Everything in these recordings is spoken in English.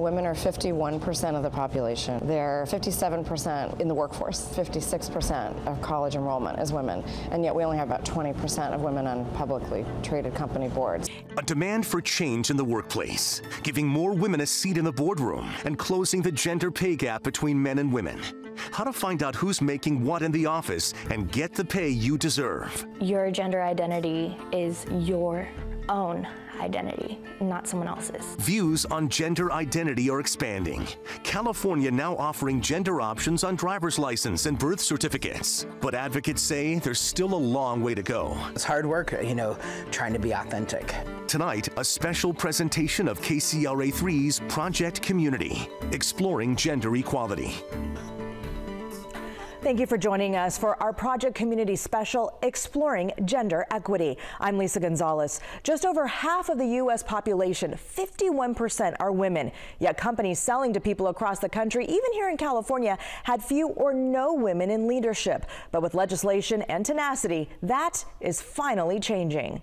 Women are 51% of the population. They're 57% in the workforce. 56% of college enrollment is women. And yet we only have about 20% of women on publicly traded company boards. A demand for change in the workplace, giving more women a seat in the boardroom and closing the gender pay gap between men and women. How to find out who's making what in the office and get the pay you deserve. Your gender identity is your own identity, not someone else's. Views on gender identity are expanding. California now offering gender options on driver's license and birth certificates. But advocates say there's still a long way to go. It's hard work, you know, trying to be authentic. Tonight, a special presentation of KCRA 3's Project Community, exploring gender equality. Thank you for joining us for our Project Community Special Exploring Gender Equity. I'm Lisa Gonzalez. Just over half of the U.S. population, 51%, are women. Yet companies selling to people across the country, even here in California, had few or no women in leadership. But with legislation and tenacity, that is finally changing.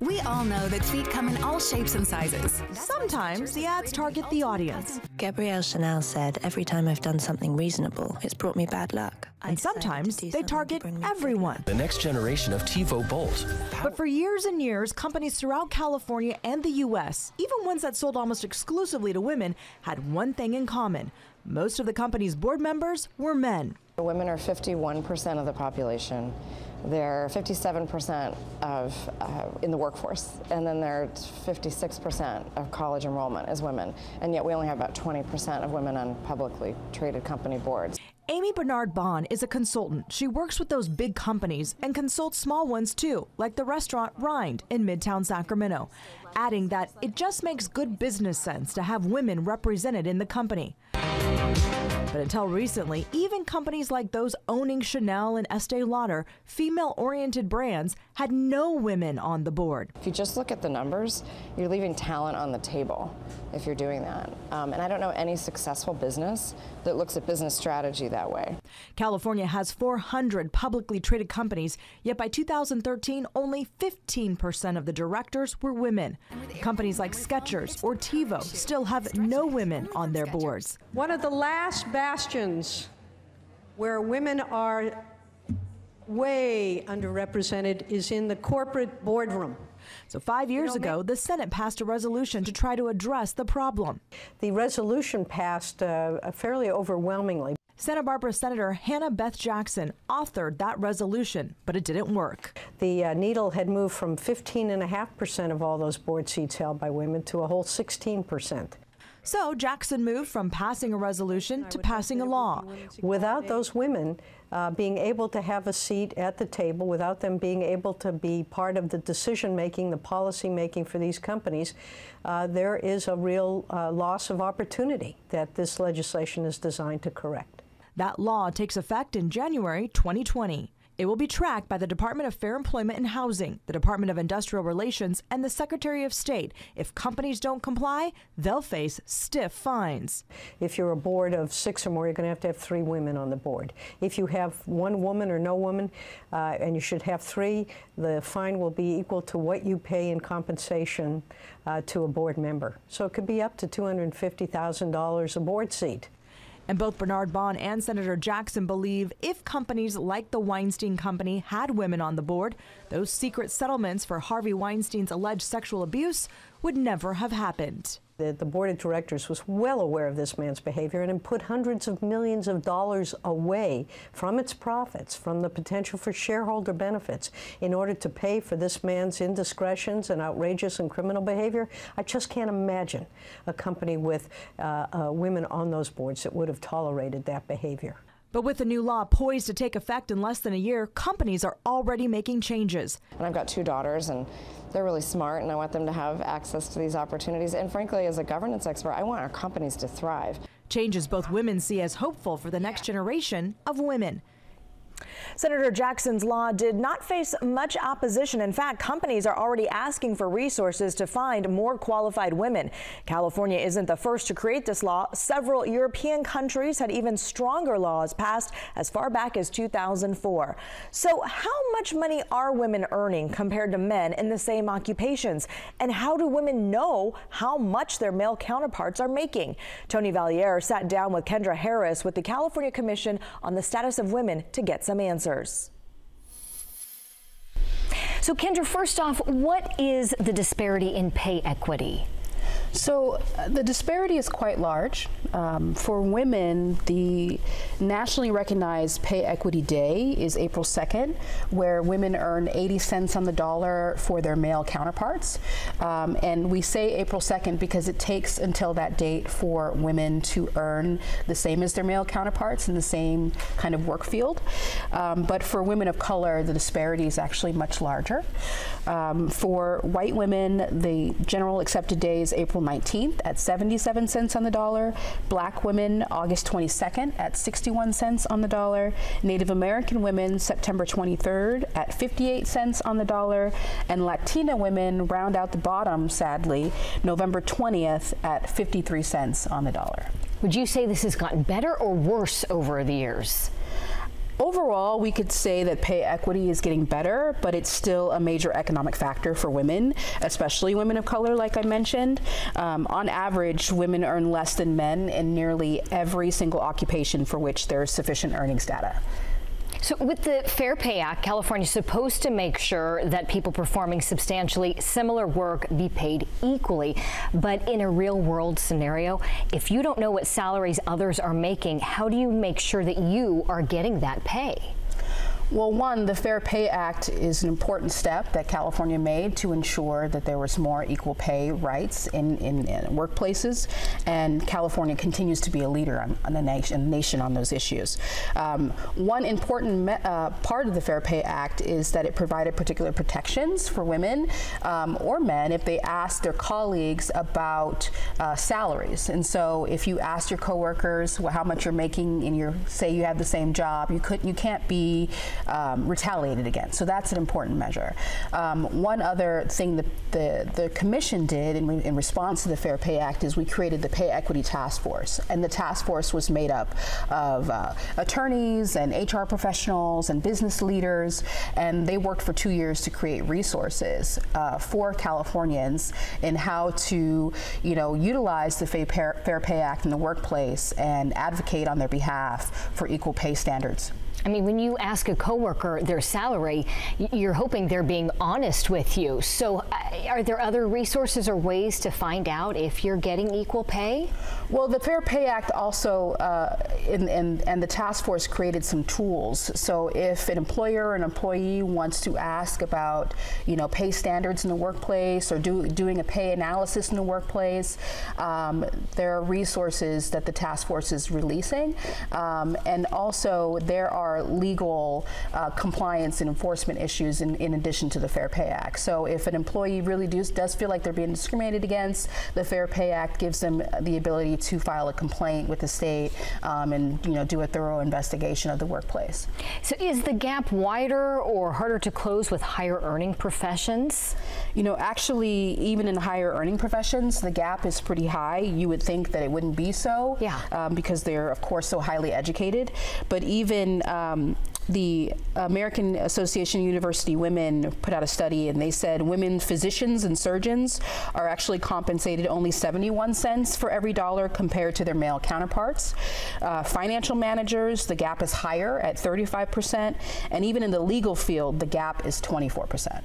We all know that feet come in all shapes and sizes. Sometimes the ads target the audience. Gabrielle Chanel said, Every time I've done something reasonable, it's brought me bad luck. And sometimes they target everyone. The next generation of TiVo Bolt. But for years and years, companies throughout California and the U.S., even ones that sold almost exclusively to women, had one thing in common. Most of the company's board members were men. Women are 51% of the population. They're 57% of uh, in the workforce, and then they're 56% of college enrollment is women, and yet we only have about 20% of women on publicly traded company boards. Amy Bernard Bond is a consultant. She works with those big companies and consults small ones too, like the restaurant Rind in Midtown Sacramento, adding that it just makes good business sense to have women represented in the company. Until recently, even companies like those owning Chanel and Estee Lauder, female oriented brands, had no women on the board. If you just look at the numbers, you're leaving talent on the table if you're doing that. Um, and I don't know any successful business that looks at business strategy that way. California has 400 publicly traded companies, yet by 2013, only 15% of the directors were women. Companies like Skechers or TiVo still have no women on their boards. One of the last bastions where women are way underrepresented is in the corporate boardroom. So, five years ago, the Senate passed a resolution to try to address the problem. The resolution passed uh, fairly overwhelmingly. Santa Barbara Senator Hannah Beth Jackson authored that resolution, but it didn't work. The uh, needle had moved from 15.5% of all those board seats held by women to a whole 16%. So Jackson moved from passing a resolution to passing a law. Without those women uh, being able to have a seat at the table, without them being able to be part of the decision making, the policy making for these companies, uh, there is a real uh, loss of opportunity that this legislation is designed to correct. That law takes effect in January 2020. It will be tracked by the Department of Fair Employment and Housing, the Department of Industrial Relations, and the Secretary of State. If companies don't comply, they'll face stiff fines. If you're a board of six or more, you're going to have to have three women on the board. If you have one woman or no woman, uh, and you should have three, the fine will be equal to what you pay in compensation uh, to a board member. So it could be up to $250,000 a board seat. And both Bernard Bond and Senator Jackson believe if companies like the Weinstein Company had women on the board, those secret settlements for Harvey Weinstein's alleged sexual abuse would never have happened. The, the, board of directors was well aware of this man's behavior and put hundreds of millions of dollars away from its profits, from the potential for shareholder benefits, in order to pay for this man's indiscretions and outrageous and criminal behavior. I just can't imagine a company with uh, uh, women on those boards that would have tolerated that behavior. But with the new law poised to take effect in less than a year, companies are already making changes. And I've got two daughters, and they're really smart, and I want them to have access to these opportunities. And frankly, as a governance expert, I want our companies to thrive. Changes both women see as hopeful for the next generation of women. Senator Jackson's law did not face much opposition. In fact, companies are already asking for resources to find more qualified women. California isn't the first to create this law. Several European countries had even stronger laws passed as far back as 2004. So, how much money are women earning compared to men in the same occupations? And how do women know how much their male counterparts are making? Tony Valier sat down with Kendra Harris with the California Commission on the Status of Women to get some answers. So, Kendra, first off, what is the disparity in pay equity? So uh, the disparity is quite large. Um, for women, the nationally recognized Pay Equity Day is April 2nd, where women earn 80 cents on the dollar for their male counterparts. Um, and we say April 2nd because it takes until that date for women to earn the same as their male counterparts in the same kind of work field. Um, but for women of color, the disparity is actually much larger. Um, for white women, the general accepted day is April April 19th at 77 cents on the dollar. Black women, August 22nd at 61 cents on the dollar. Native American women, September 23rd at 58 cents on the dollar. And Latina women round out the bottom, sadly, November 20th at 53 cents on the dollar. Would you say this has gotten better or worse over the years? Overall, we could say that pay equity is getting better, but it's still a major economic factor for women, especially women of color, like I mentioned. Um, on average, women earn less than men in nearly every single occupation for which there is sufficient earnings data. So, with the Fair Pay Act, California is supposed to make sure that people performing substantially similar work be paid equally. But in a real world scenario, if you don't know what salaries others are making, how do you make sure that you are getting that pay? Well, one, the Fair Pay Act is an important step that California made to ensure that there was more equal pay rights in, in, in workplaces, and California continues to be a leader on, on the nation, nation, on those issues. Um, one important uh, part of the Fair Pay Act is that it provided particular protections for women um, or men if they asked their colleagues about uh, salaries. And so, if you ask your coworkers how much you're making and you say, you have the same job, you could, you can't be um, retaliated against. So that's an important measure. Um, one other thing that the, the commission did in, re in response to the Fair Pay Act is we created the Pay Equity Task Force. And the task force was made up of uh, attorneys and HR professionals and business leaders. And they worked for two years to create resources uh, for Californians in how to, you know, utilize the Fair Pay Act in the workplace and advocate on their behalf for equal pay standards. I mean, when you ask a coworker their salary, you're hoping they're being honest with you. So, uh, are there other resources or ways to find out if you're getting equal pay? Well, the Fair Pay Act also, uh, in, in, and the task force created some tools. So, if an employer or an employee wants to ask about, you know, pay standards in the workplace or do, doing a pay analysis in the workplace, um, there are resources that the task force is releasing, um, and also there are are legal uh, compliance and enforcement issues in, in, addition to the Fair Pay Act. So if an employee really does, does feel like they're being discriminated against, the Fair Pay Act gives them the ability to file a complaint with the state um, and you know do a thorough investigation of the workplace. So is the gap wider or harder to close with higher earning professions? You know, actually, even in higher earning professions, the gap is pretty high. You would think that it wouldn't be so, yeah. um, because they're of course so highly educated. But even um, the American Association of University Women put out a study and they said women physicians and surgeons are actually compensated only 71 cents for every dollar compared to their male counterparts. Uh, financial managers, the gap is higher at 35%, and even in the legal field, the gap is 24%.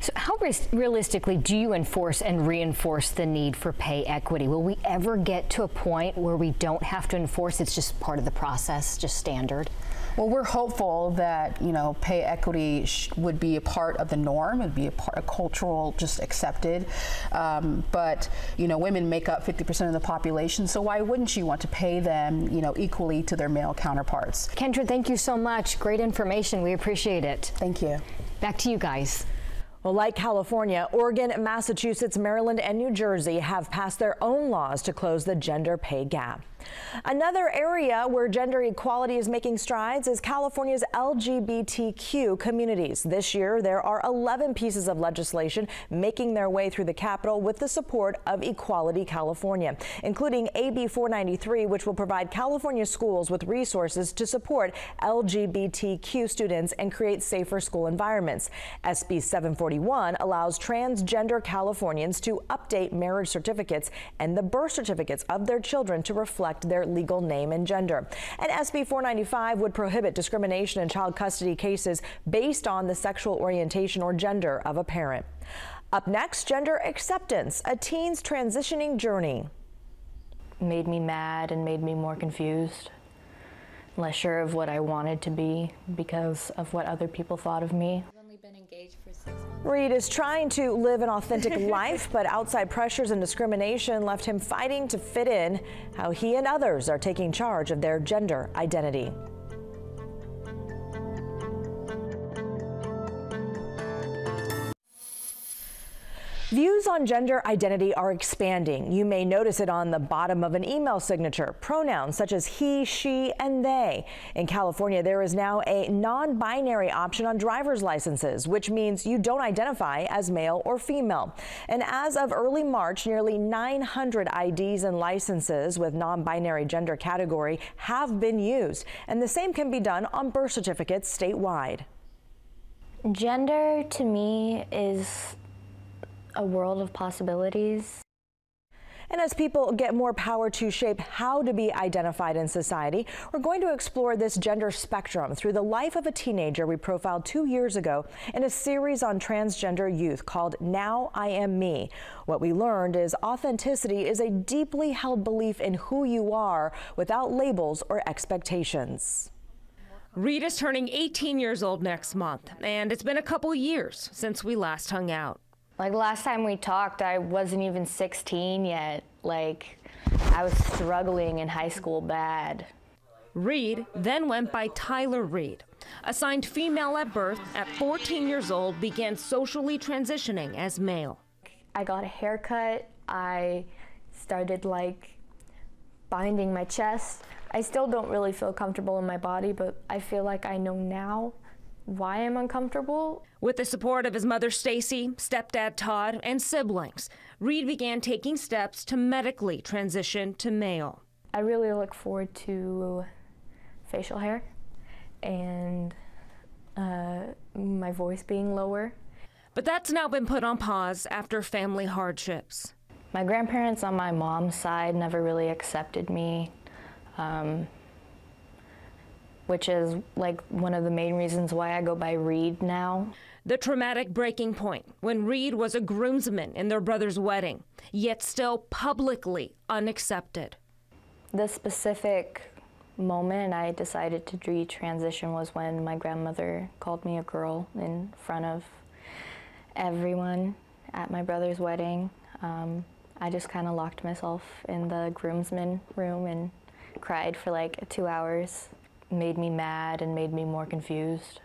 So, how realistically do you enforce and reinforce the need for pay equity? Will we ever get to a point where we don't have to enforce? It's just part of the process, just standard. Well, we're hopeful that you know pay equity would be a part of the norm. It'd be a part, a cultural, just accepted. Um, but you know, women make up 50% of the population, so why wouldn't you want to pay them, you know, equally to their male counterparts? Kendra, thank you so much. Great information. We appreciate it. Thank you. Back to you guys. Well, like California, Oregon, Massachusetts, Maryland, and New Jersey have passed their own laws to close the gender pay gap. Another area where gender equality is making strides is California's LGBTQ communities. This year, there are 11 pieces of legislation making their way through the Capitol with the support of Equality California, including AB 493, which will provide California schools with resources to support LGBTQ students and create safer school environments. SB 741 allows transgender Californians to update marriage certificates and the birth certificates of their children to reflect their legal name and gender. And SB 495 would prohibit discrimination in child custody cases based on the sexual orientation or gender of a parent. Up next, gender acceptance, a teen's transitioning journey. Made me mad and made me more confused, less sure of what I wanted to be because of what other people thought of me. Reed is trying to live an authentic life, but outside pressures and discrimination left him fighting to fit in. How he and others are taking charge of their gender identity. Views on gender identity are expanding. You may notice it on the bottom of an email signature. Pronouns such as he, she, and they. In California, there is now a non binary option on driver's licenses, which means you don't identify as male or female. And as of early March, nearly 900 IDs and licenses with non binary gender category have been used. And the same can be done on birth certificates statewide. Gender to me is a world of possibilities. And as people get more power to shape how to be identified in society, we're going to explore this gender spectrum through the life of a teenager we profiled two years ago in a series on transgender youth called Now I Am Me. What we learned is authenticity is a deeply held belief in who you are without labels or expectations. Reed is turning 18 years old next month, and it's been a couple years since we last hung out. Like last time we talked, I wasn't even 16 yet. Like I was struggling in high school bad. Reed then went by Tyler Reed. Assigned female at birth, at 14 years old, began socially transitioning as male. I got a haircut. I started like binding my chest. I still don't really feel comfortable in my body, but I feel like I know now why I'm uncomfortable. With the support of his mother Stacy, stepdad Todd, and siblings, Reed began taking steps to medically transition to male. I really look forward to facial hair and uh, my voice being lower. But that's now been put on pause after family hardships. My grandparents on my mom's side never really accepted me. Um, which is like one of the main reasons why I go by Reed now. The traumatic breaking point when Reed was a groomsman in their brother's wedding, yet still publicly unaccepted. The specific moment I decided to retransition was when my grandmother called me a girl in front of everyone at my brother's wedding. Um, I just kind of locked myself in the groomsman room and cried for like two hours made me mad and made me more confused,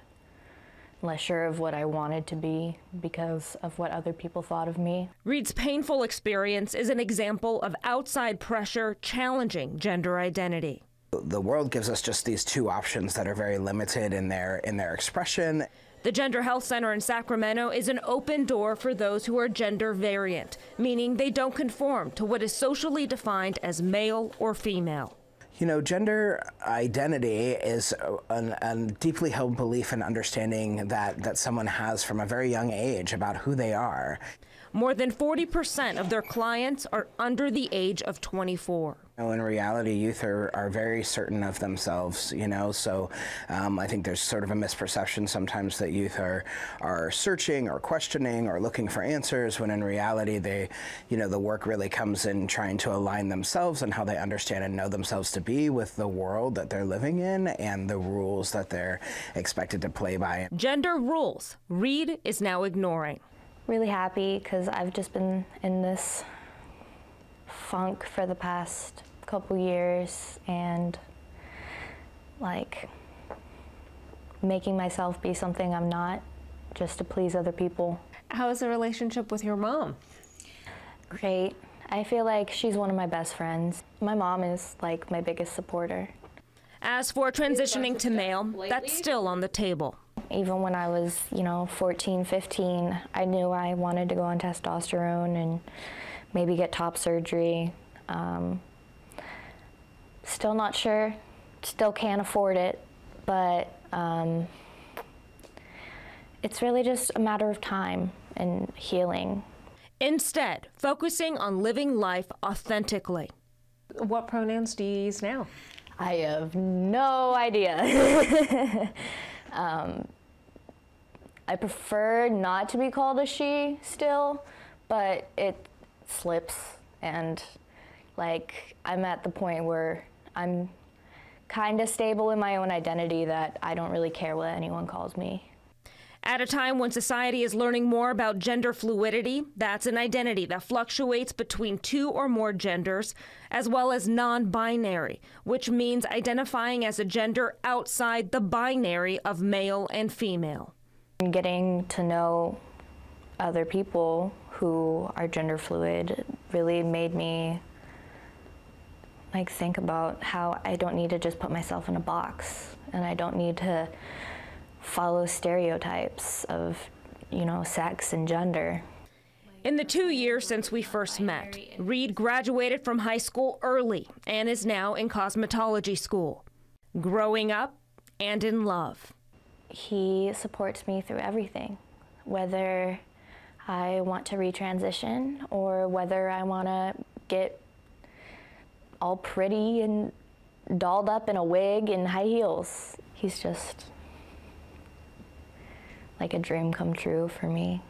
less sure of what I wanted to be because of what other people thought of me. Reed's painful experience is an example of outside pressure challenging gender identity. The world gives us just these two options that are very limited in their in their expression. The Gender Health Center in Sacramento is an open door for those who are gender variant, meaning they don't conform to what is socially defined as male or female. You know, gender identity is a, a, deeply held belief and understanding that, that someone has from a very young age about who they are. More than 40% of their clients are under the age of 24. In reality, youth are, are very certain of themselves, you know, so um, I think there's sort of a misperception sometimes that youth are, are searching or questioning or looking for answers when in reality they, you know, the work really comes in trying to align themselves and how they understand and know themselves to be with the world that they're living in and the rules that they're expected to play by. Gender rules. Reed is now ignoring. Really happy because I've just been in this funk for the past couple years and like making myself be something I'm not just to please other people. How is the relationship with your mom? Great. I feel like she's one of my best friends. My mom is like my biggest supporter. As for transitioning to male, that's still on the table. Even when I was, you know, 14, 15, I knew I wanted to go on testosterone and maybe get top surgery. Um, still not sure, still can't afford it, but um, it's really just a matter of time and healing. Instead, focusing on living life authentically. What pronouns do you use now? I have no idea. um, I prefer not to be called a she still, but it slips and like I'm at the point where I'm kind of stable in my own identity that I don't really care what anyone calls me. At a time when society is learning more about gender fluidity, that's an identity that fluctuates between two or more genders, as well as non binary, which means identifying as a gender outside the binary of male and female. Getting to know other people who are gender fluid really made me like think about how I don't need to just put myself in a box and I don't need to follow stereotypes of, you know, sex and gender. In the two years since we first met, Reed graduated from high school early and is now in cosmetology school. Growing up and in love. He supports me through everything, whether I want to retransition or whether I want to get all pretty and dolled up in a wig and high heels. He's just like a dream come true for me.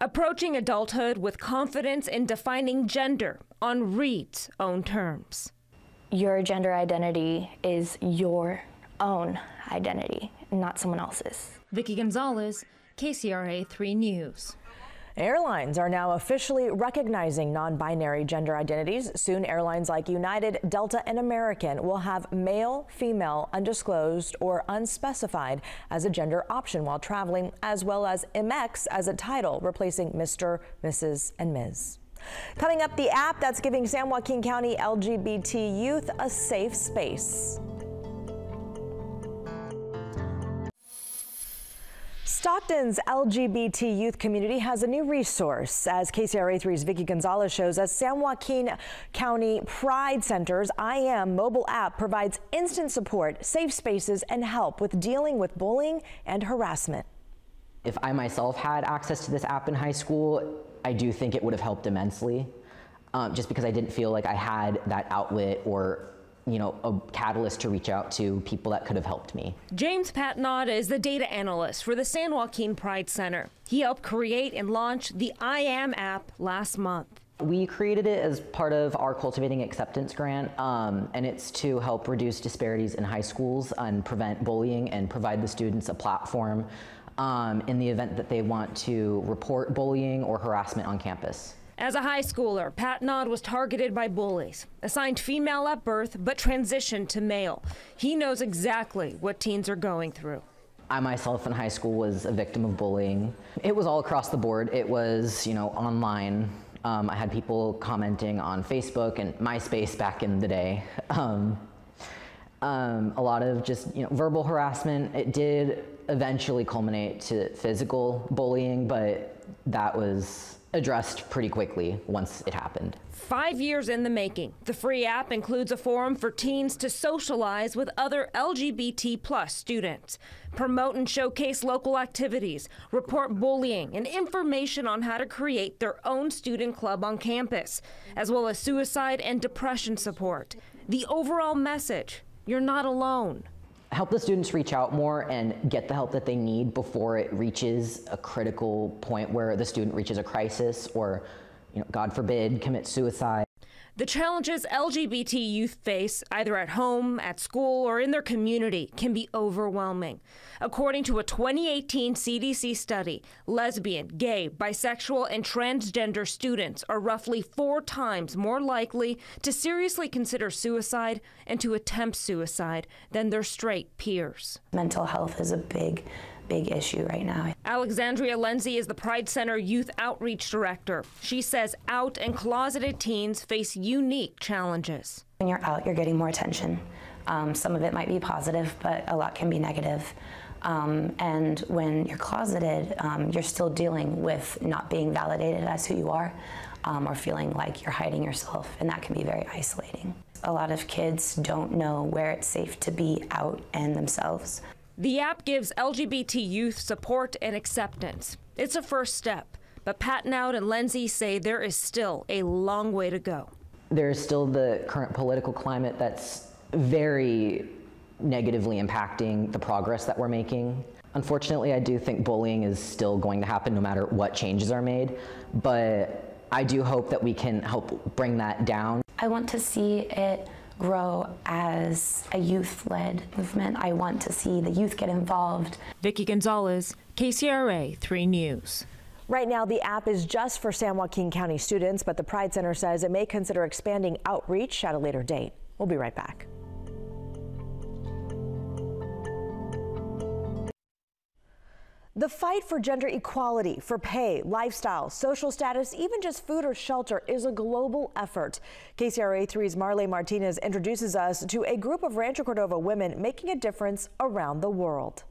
Approaching adulthood with confidence in defining gender on Reed's own terms. Your gender identity is your own identity, not someone else's. Vicki Gonzalez, KCRA 3 News. Airlines are now officially recognizing non binary gender identities. Soon, airlines like United, Delta, and American will have male, female, undisclosed, or unspecified as a gender option while traveling, as well as MX as a title, replacing Mr., Mrs., and Ms. Coming up, the app that's giving San Joaquin County LGBT youth a safe space. Stockton's LGBT youth community has a new resource. As KCRA3's Vicki Gonzalez shows us, San Joaquin County Pride Center's I Am mobile app provides instant support, safe spaces, and help with dealing with bullying and harassment. If I myself had access to this app in high school, I do think it would have helped immensely. Um, just because I didn't feel like I had that outlet or you know, a catalyst to reach out to people that could have helped me. James Patnode is the data analyst for the San Joaquin Pride Center. He helped create and launch the I Am app last month. We created it as part of our Cultivating Acceptance grant, um, and it's to help reduce disparities in high schools and prevent bullying and provide the students a platform um, in the event that they want to report bullying or harassment on campus. As a high schooler, Patnode was targeted by bullies, assigned female at birth, but transitioned to male. He knows exactly what teens are going through. I myself in high school was a victim of bullying. It was all across the board. It was, you know, online. Um, I had people commenting on Facebook and MySpace back in the day. Um, um, a lot of just, you know, verbal harassment. It did eventually culminate to physical bullying, but that was addressed pretty quickly once it happened. Five years in the making, the free app includes a forum for teens to socialize with other LGBT plus students, promote and showcase local activities, report bullying, and information on how to create their own student club on campus, as well as suicide and depression support. The overall message you're not alone help the students reach out more and get the help that they need before it reaches a critical point where the student reaches a crisis or, you know, God forbid, commits suicide. The challenges LGBT youth face, either at home, at school, or in their community, can be overwhelming. According to a 2018 CDC study, lesbian, gay, bisexual, and transgender students are roughly four times more likely to seriously consider suicide and to attempt suicide than their straight peers. Mental health is a big big issue right now. Alexandria Lenzi is the Pride Center Youth Outreach Director. She says out and closeted teens face unique challenges. When you're out, you're getting more attention. Um, some of it might be positive, but a lot can be negative. Um, and when you're closeted, um, you're still dealing with not being validated as who you are um, or feeling like you're hiding yourself, and that can be very isolating. A lot of kids don't know where it's safe to be out and themselves. The app gives LGBT youth support and acceptance. It's a first step, but Patnode and Lenzi say there is still a long way to go. There's still the current political climate that's very negatively impacting the progress that we're making. Unfortunately, I do think bullying is still going to happen no matter what changes are made, but I do hope that we can help bring that down. I want to see it grow as a youth-led movement. I want to see the youth get involved. Vicki Gonzalez, KCRA 3 News. Right now, the app is just for San Joaquin County students, but the Pride Center says it may consider expanding outreach at a later date. We'll be right back. The fight for gender equality, for pay, lifestyle, social status, even just food or shelter is a global effort. KCRA 3's Marley Martinez introduces us to a group of Rancho Cordova women making a difference around the world.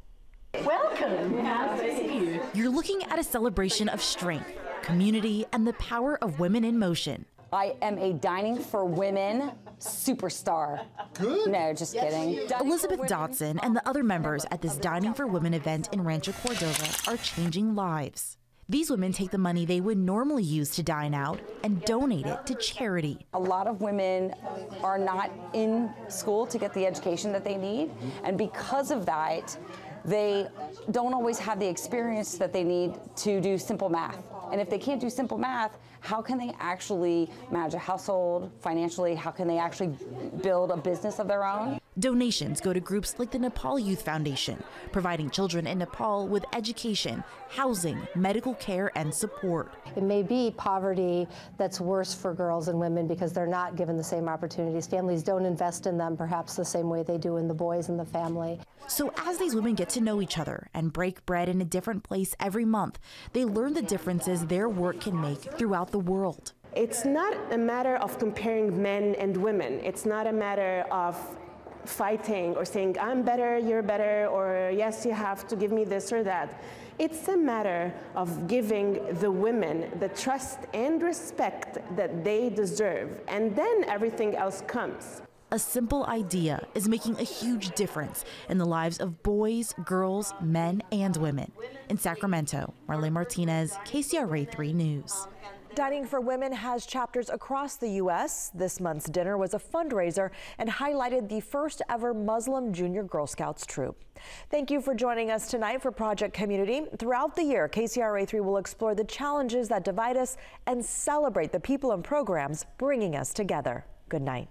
Welcome. you. You're looking at a celebration of strength, community, and the power of women in motion. I am a Dining for Women superstar. Good. No, just kidding. Elizabeth Dotson and the other members at this Dining for Women event in Rancho Cordova are changing lives. These women take the money they would normally use to dine out and donate it to charity. A lot of women are not in school to get the education that they need, and because of that, they don't always have the experience that they need to do simple math. And if they can't do simple math, how can they actually manage a household financially? How can they actually build a business of their own? Donations go to groups like the Nepal Youth Foundation, providing children in Nepal with education, housing, medical care, and support. It may be poverty that's worse for girls and women because they're not given the same opportunities. Families don't invest in them perhaps the same way they do in the boys in the family. So, as these women get to know each other and break bread in a different place every month, they learn the differences their work can make throughout the world. It's not a matter of comparing men and women. It's not a matter of fighting or saying, I'm better, you're better, or yes, you have to give me this or that. It's a matter of giving the women the trust and respect that they deserve, and then everything else comes. A simple idea is making a huge difference in the lives of boys, girls, men, and women. In Sacramento, Marlene Martinez, KCRA 3 News. Dining for Women has chapters across the U.S. This month's dinner was a fundraiser and highlighted the first ever Muslim Junior Girl Scouts troop. Thank you for joining us tonight for Project Community. Throughout the year, KCRA 3 will explore the challenges that divide us and celebrate the people and programs bringing us together. Good night.